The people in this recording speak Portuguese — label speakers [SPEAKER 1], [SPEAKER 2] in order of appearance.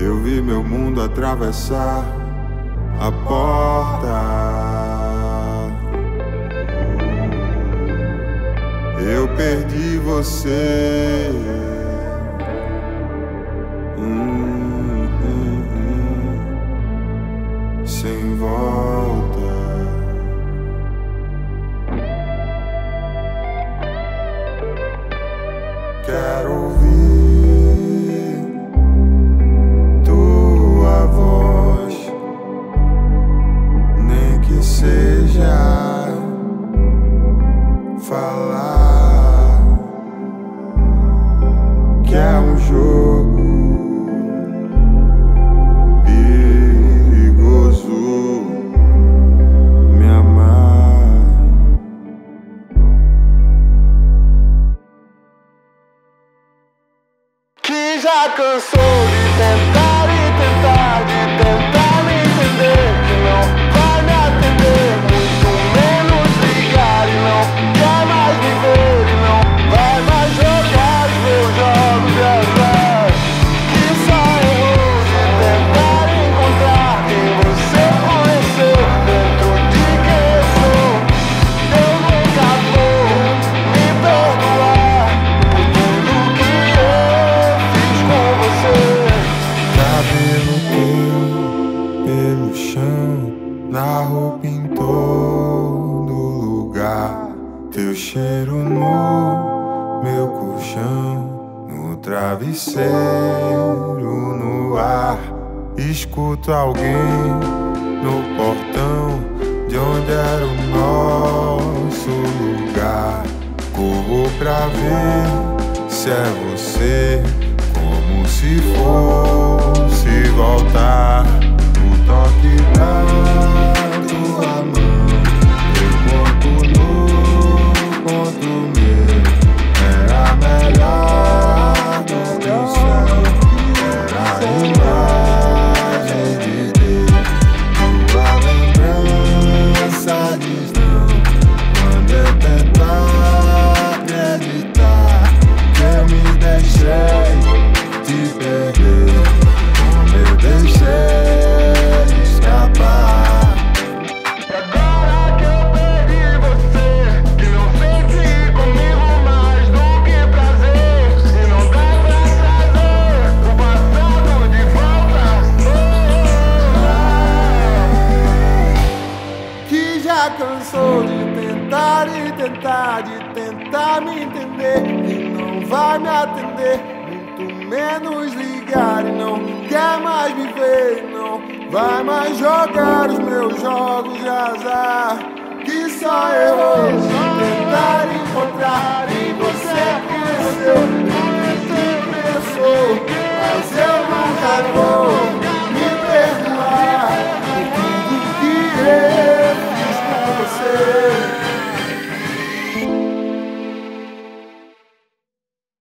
[SPEAKER 1] Eu vi meu mundo atravessar a porta. Eu perdi você. Sem volta. Quero ouvir
[SPEAKER 2] cansou de
[SPEAKER 1] na roupa em todo lugar. Teu cheiro no meu colchão, no travesseiro, no ar. Escuto alguém no portão de onde era o nosso lugar. Corro pra ver se é você, como se fosse de tentar
[SPEAKER 2] e tentar, de tentar me entender, e não vai me atender, muito menos ligar, e não quer mais me ver, não vai mais jogar os meus jogos de azar. Que só encontrar